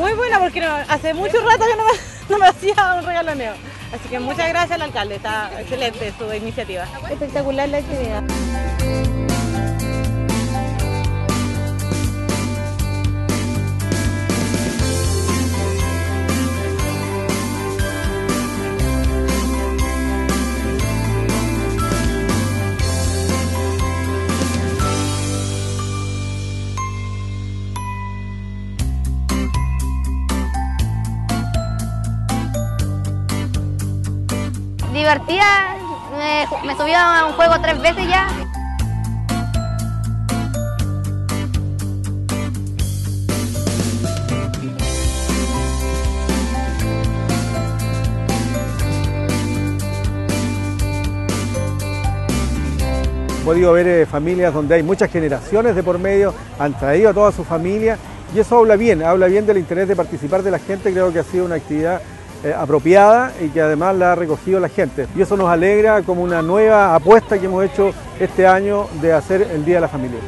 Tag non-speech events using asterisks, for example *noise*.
muy buena porque hace mucho rato que no me, *laughs* no me hacía un regaloneo. Así que muchas gracias al alcalde, está excelente su iniciativa. Espectacular la actividad. Divertida, me, me a un juego tres veces ya. Podido ver eh, familias donde hay muchas generaciones de por medio, han traído a toda su familia y eso habla bien, habla bien del interés de participar de la gente, creo que ha sido una actividad eh, apropiada y que además la ha recogido la gente. Y eso nos alegra como una nueva apuesta que hemos hecho este año de hacer el Día de la Familia.